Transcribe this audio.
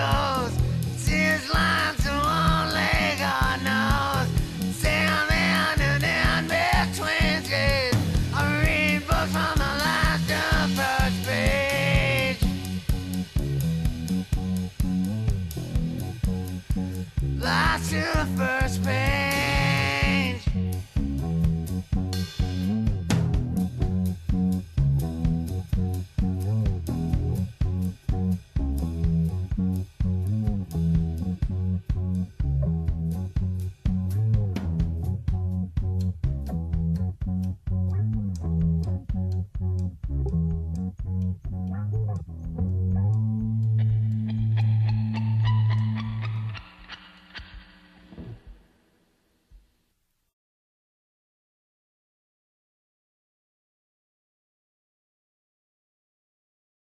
goes.